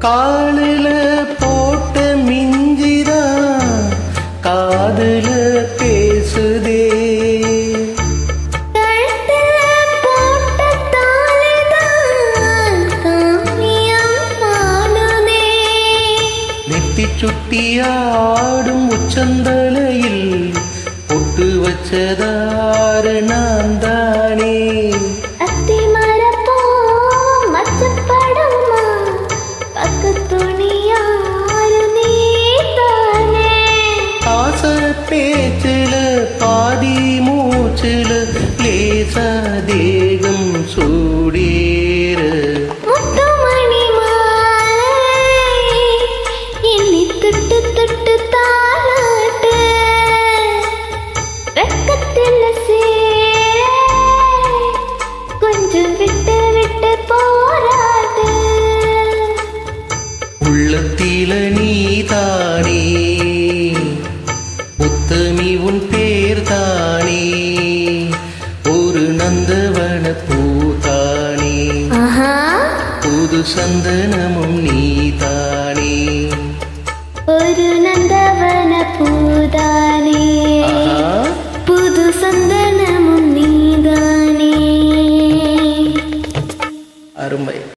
காலில போட்ட மிஞ்சிதான் காதுல பேசுதே. நெத்தி சுட்டியாடும் உச்சந்தலையில் பொட்டு வச்சதாறு நான் தானே பேச்சுல பாதி மூச்சுல லேசா தேகம் சூடேற முத்துமணி என்னை தொட்டு தொட்டு தாலாட்டு. வெக்கத்தில சேர, கொஞ்சம் விட்டு விட்டு போராடு உள்ளத்தில நீதானே உத்தமி தேர்தானே? ஒரு நந்தவன பூதானே புது சந்தனமும் நீதானே? ஒரு நந்தவன பூதானே. புது சந்தனமும் நீதானே. அருமை.